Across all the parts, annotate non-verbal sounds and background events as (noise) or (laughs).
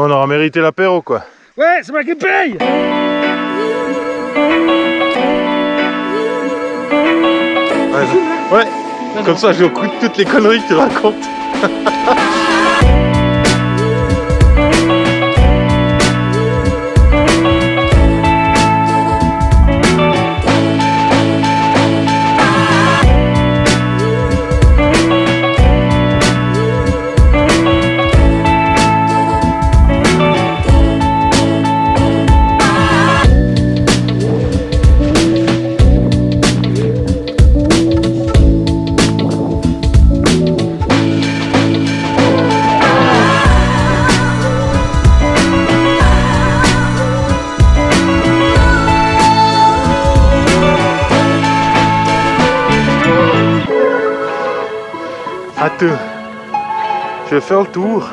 on aura mérité l'apéro quoi. Ouais, c'est moi qui paye Ouais, ouais. comme ça je écoute toutes les conneries que tu racontes. (laughs) Attends, je vais faire le tour.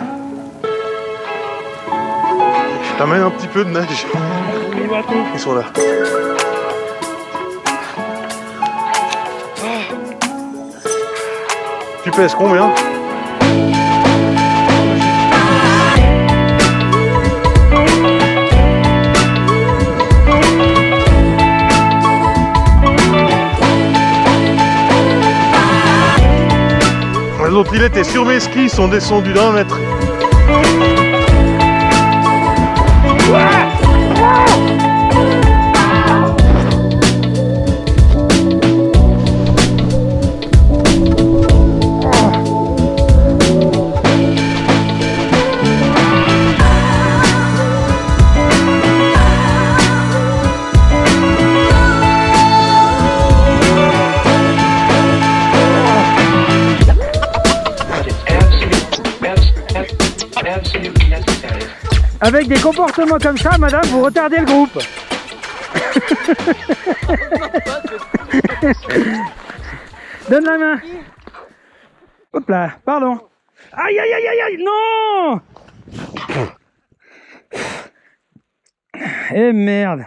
Je t'amène un petit peu de neige. Ils sont là. Tu pèses combien? L'autre il était sur mes skis, sont descendus d'un mètre. Avec des comportements comme ça, madame, vous retardez le groupe. (laughs) Donne la main. Hop là, pardon. Aïe, aïe, aïe, aïe, aïe, non Eh merde